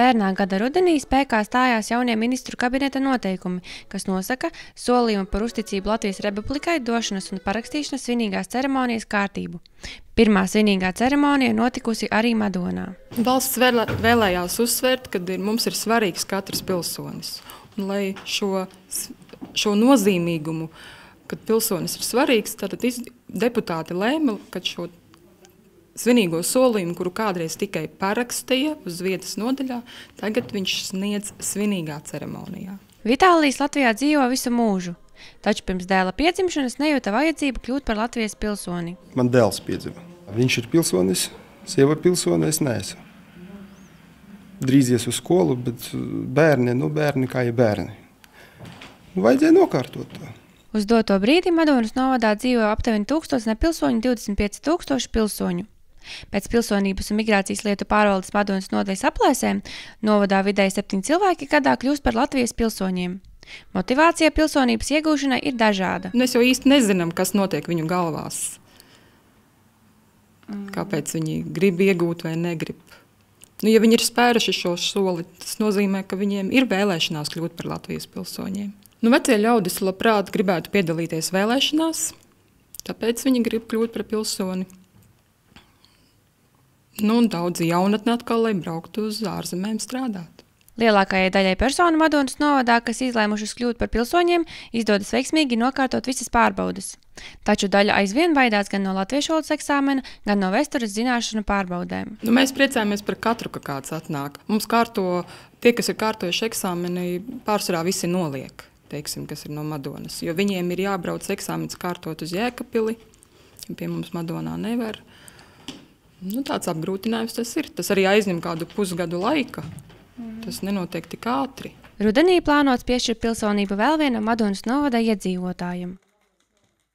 Pērnā gada rudenī spēkā stājās jaunie ministru kabineta noteikumi, kas nosaka solījumu par uzticību Latvijas Republikai došanas un parakstīšanas svinīgās ceremonijas kārtību. Pirmā svinīgā ceremonija notikusi arī Madonā. Valsts vēlē, vēlējās uzsvērt, ka ir, mums ir svarīgs katrs pilsonis. Un, lai šo, šo nozīmīgumu, kad pilsonis ir svarīgs, tad deputāti lēma, ka šo svinīgo solījumu, kuru kādreiz tikai parakstīja uz vietas nodaļā, tagad viņš sniedz svinīgā ceremonijā. Vitālijas Latvijā dzīvo visu mūžu, taču pirms dēla piedzimšanas nejūta vajadzību kļūt par Latvijas pilsoni. Man dēls piedzima. Viņš ir pilsonis, sieva pilsone, es neesmu. Drīz ies uz skolu, bet bērni, nu bērni kā ir bērni. Nu, vajadzēja nokārtot to. Uz doto brīdi Madonas novadā dzīvo aptuveni 1000 nepilsoņu, 25 tūkstoši pilsoņu. Pēc pilsonības un migrācijas lietu pārvaldes padomus nodaļas aplēsēm novadā vidēji septiņi cilvēki gadā kļūst par Latvijas pilsoņiem. Motivācija pilsonības iegūšanai ir dažāda. Mēs jau īsti nezinām, kas notiek viņu galvās. Kāpēc viņi grib iegūt vai negrib. Nu, ja viņi ir spēruši šo soli, tas nozīmē, ka viņiem ir vēlēšanās kļūt par Latvijas pilsoņiem. Nu, vecie ļaudis labprāt gribētu piedalīties vēlēšanās, tāpēc viņi grib kļūt par pilsoni. Nu, daudzi jaunatni atkal, lai brauktu uz ārzemēm strādāt. Lielākajai daļai personu Madonas novadā, kas izlēmušas kļūt par pilsoņiem, izdodas veiksmīgi nokārtot visas pārbaudes. Taču daļa aizvien baidās gan no latviešu valodas eksāmena, gan no vēstures zināšanu pārbaudēm. Nu, mēs priecājamies par katru, ka kāds atnāk. Mums kārto, tie, kas ir kārtojuši eksāmeni, pārsvarā visi noliek, teiksim, kas ir no Madonas. Jo viņiem ir jābrauc eksāmenis kārtot uz Jēkabili, pie mums Madonā nevar. Nu, tāds apgrūtinājums tas ir. Tas arī aizņem kādu pusgadu laika. Mm. Tas nenotiek tik ātri. Rudenī plānots piešķirt pilsonību vēl vienam Madonas novada iedzīvotājam.